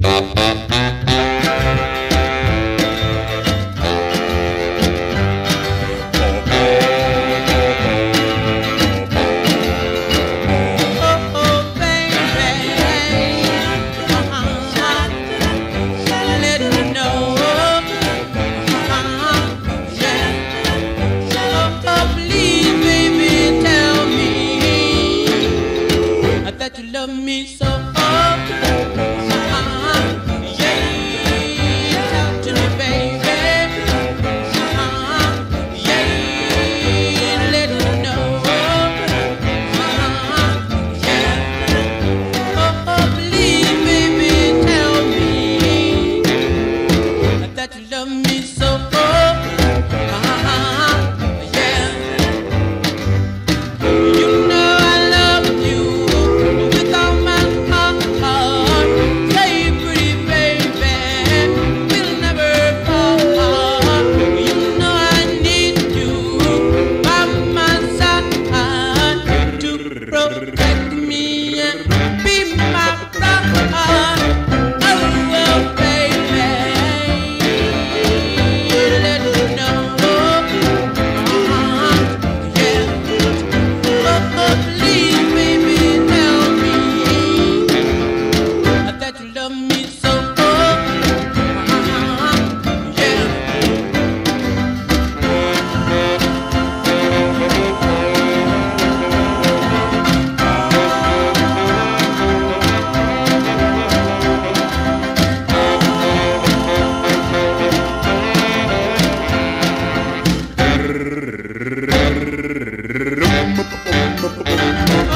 Bye. Thank you.